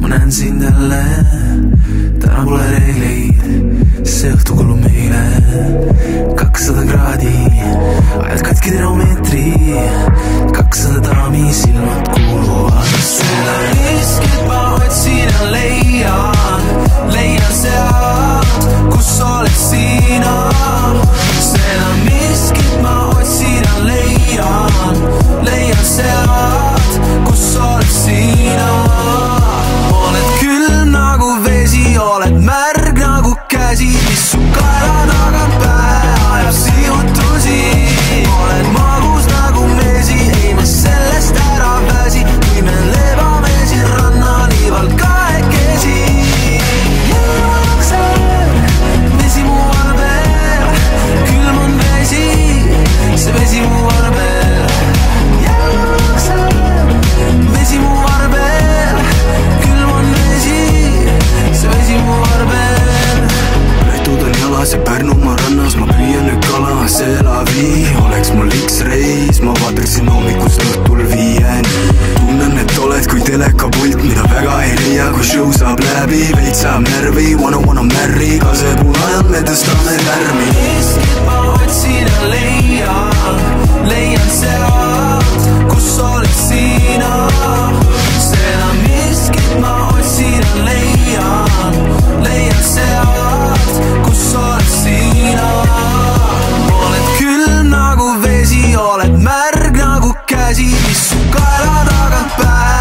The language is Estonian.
ma näen sind jälle, täna pole reegleid, see õhtu kulub meile. kakssada kraadi, ajad katki denomeetri nii oleks mul X-reis, ma vadrisin hommikust õhtul viieni. Tunnen, et oled kui telekapult, mida väga ei leia, kui show saab läbi veits ajab närvi, wanna wanna marry, kasepuu ajal me tõstame lärmi eeskätt ma otsin alleid käsi, mis su kaela tagant pääseb.